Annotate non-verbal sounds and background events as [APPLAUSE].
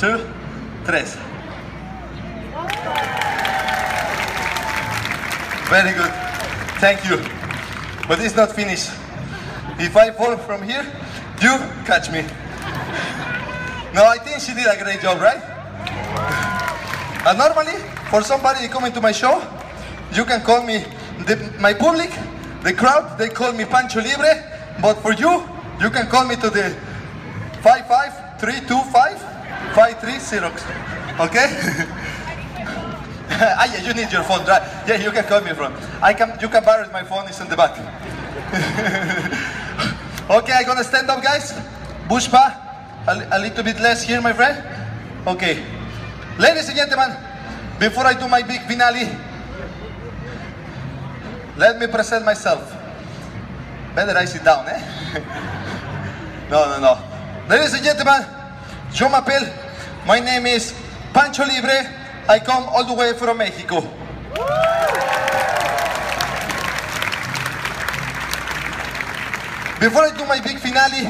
two, tres. Very good. Thank you. But it's not finished. If I fall from here, you catch me. No, I think she did a great job, right? And normally, for somebody coming to my show, you can call me, the, my public, the crowd, they call me Pancho Libre, but for you, you can call me to the 55325 530. Okay? [LAUGHS] ah, yeah, you need your phone, right? Yeah, you can call me from. I can, you can borrow my phone, it's in the back. [LAUGHS] okay, I'm gonna stand up, guys. Bushpa, a, a little bit less here, my friend. Okay. Ladies and gentlemen, before I do my big finale, let me present myself. Better I sit down, eh? [LAUGHS] no, no, no. Ladies and gentlemen, m'appelle, my name is Pancho Libre. I come all the way from Mexico. Before I do my big finale,